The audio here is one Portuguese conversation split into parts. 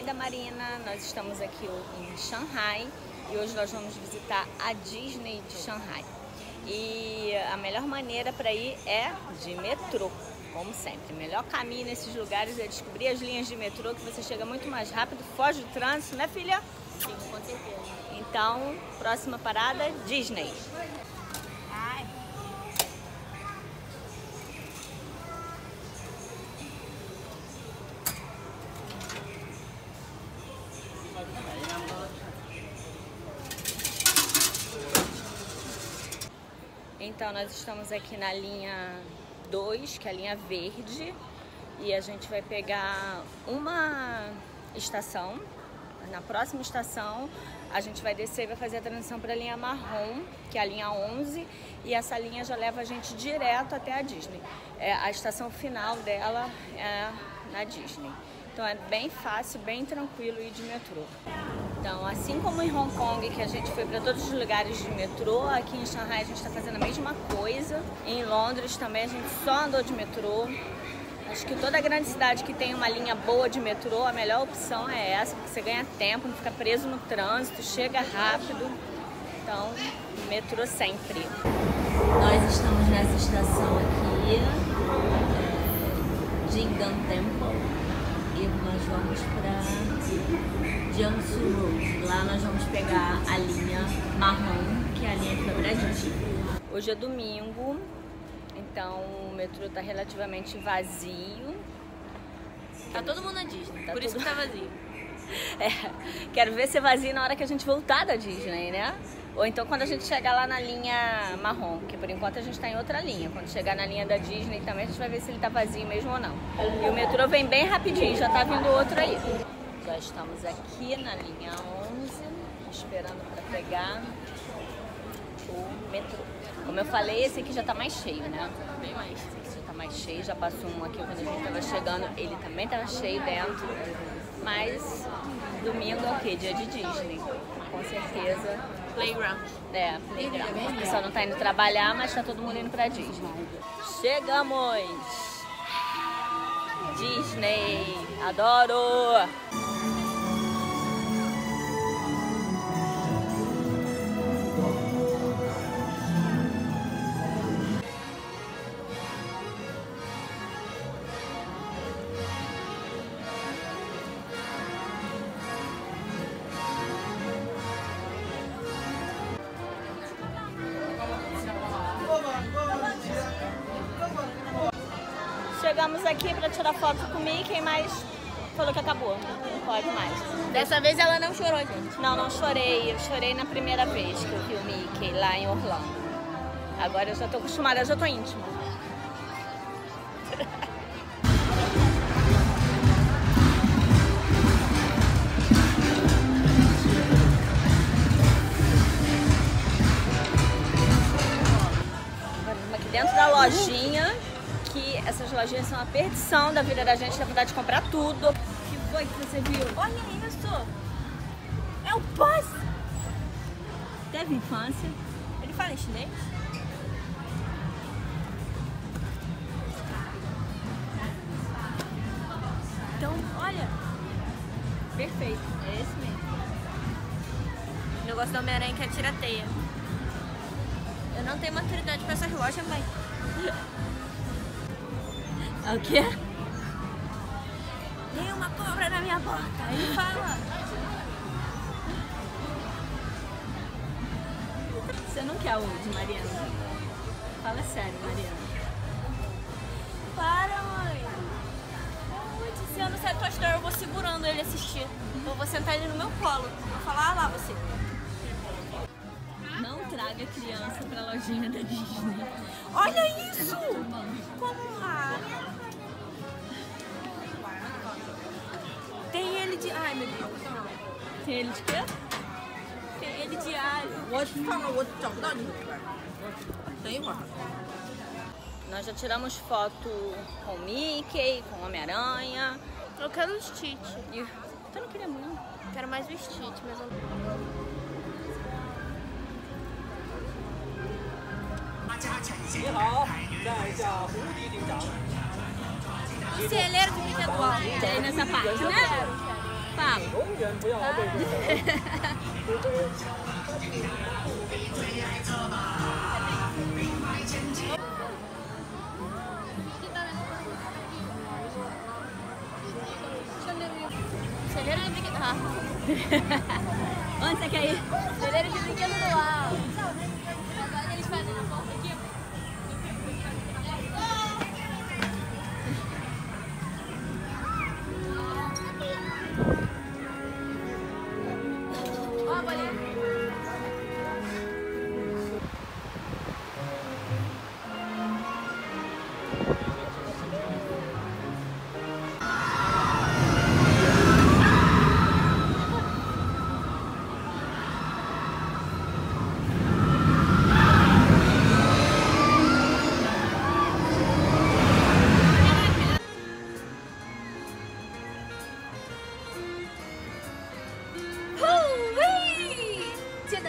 mãe da Marina, nós estamos aqui em Shanghai e hoje nós vamos visitar a Disney de Shanghai. E a melhor maneira para ir é de metrô, como sempre. O melhor caminho nesses lugares é descobrir as linhas de metrô, que você chega muito mais rápido, foge do trânsito, né filha? Sim, com certeza. Então, próxima parada, Disney. Então, nós estamos aqui na linha 2, que é a linha verde, e a gente vai pegar uma estação. Na próxima estação, a gente vai descer e vai fazer a transição para a linha marrom, que é a linha 11, e essa linha já leva a gente direto até a Disney. É, a estação final dela é na Disney. Então é bem fácil, bem tranquilo ir de metrô. Então, assim como em Hong Kong, que a gente foi para todos os lugares de metrô, aqui em Shanghai a gente está fazendo a mesma coisa. Em Londres também a gente só andou de metrô. Acho que toda grande cidade que tem uma linha boa de metrô, a melhor opção é essa, porque você ganha tempo, não fica preso no trânsito, chega rápido. Então, metrô sempre. Nós estamos nessa estação aqui, é, Jingdan Temple, nós vamos para Jiangsu Road. Lá nós vamos pegar a linha marrom, que é a linha que vai pra Disney. Hoje é domingo, então o metrô tá relativamente vazio. Tá todo mundo na Disney, Tá por isso todo- que tá vazio. É, quero ver ser vazio na hora que a gente voltar da Disney, né? Ou então quando a gente chegar lá na linha marrom, porque por enquanto a gente tá em outra linha. Quando chegar na linha da Disney também a gente vai ver se ele tá vazio mesmo ou não. E o metrô vem bem rapidinho, já tá vindo outro aí. Já estamos aqui na linha 11, esperando para pegar o metrô. Como eu falei, esse aqui já tá mais cheio, né? Bem mais. Esse aqui já tá mais cheio, já passou um aqui quando a gente tava chegando, ele também tava cheio dentro. Mas domingo é o quê? Dia de Disney. Com certeza. Playground. É, playground. O pessoal não tá indo trabalhar, mas tá todo mundo indo pra Disney. Chegamos! Disney! Adoro! Chegamos aqui pra tirar foto com o Mickey, mas falou que acabou. Não pode mais. Dessa vez ela não chorou, gente. Não, não chorei. Eu chorei na primeira vez que eu vi o Mickey lá em Orlando. Agora eu já tô acostumada, eu já tô íntima. Aqui dentro da lojinha, essas lojinhas são a perdição da vida da gente, dá vontade de comprar tudo. Que foi que você viu? Olha isso! É o Buzz! Teve infância? Ele fala em chinês? Então, olha, Perfeito, é esse mesmo. o negócio da Homem-Aranha que atira teia. Eu não tenho maturidade pra essas lojas, mãe. O quê? Tem uma cobra na minha porta. Ele fala. Você não quer o Mariana? Fala sério, Mariana. Para, mãe. Putz, se eu não sei a tua história, eu vou segurando ele assistir. Eu vou sentar ele no meu colo. Vou falar, ah lá você. Não traga criança pra lojinha da Disney. Olha isso! Como lá? de alho. Tem é ele de quê? Tem é ele de alho. Tem uma. Nós já tiramos foto com o Mickey, com o Homem-Aranha. Eu quero o Stitch. Eu então não queria muito? Quero mais o Stitch, mas eu não. Você é ler de Mickey Tem nessa parte, né? 永远不要被哈哈哈哈哈！哈哈哈哈哈！哈哈哈哈哈！哈哈！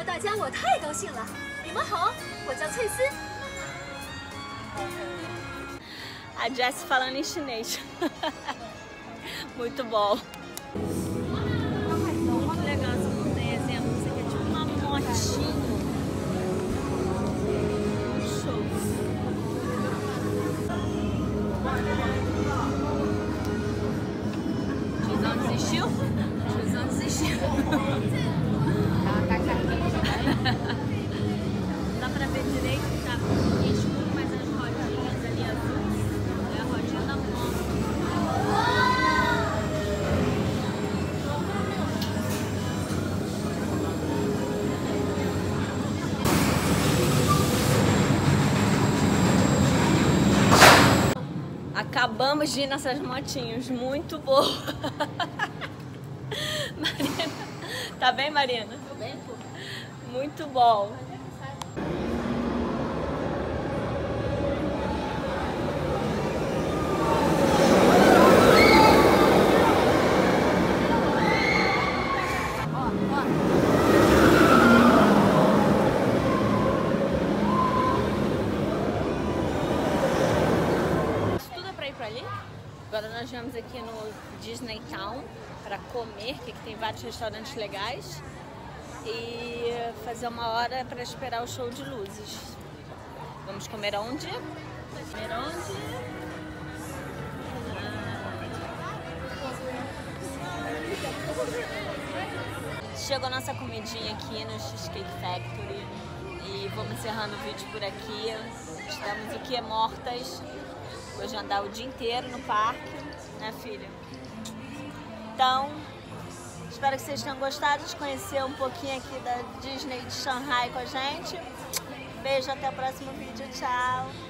大家我太高兴了。你们好，我叫翠丝。A Jess falando em chinês. Muito bom. Acabamos de ir nessas motinhas, muito boa. Marina, tá bem, Marina? Tô bem, pô. Muito bom. Isso ali? Agora nós viemos aqui no Disney Town para comer, que aqui tem vários restaurantes legais, e fazer uma hora para esperar o show de luzes. Vamos comer aonde? Comer onde? Chegou a nossa comidinha aqui no Cheesecake Factory e vamos encerrando o vídeo por aqui. Estamos aqui mortas, de andar o dia inteiro no parque, né filha? Então, espero que vocês tenham gostado de conhecer um pouquinho aqui da Disney de Shanghai com a gente. Beijo, até o próximo vídeo, tchau!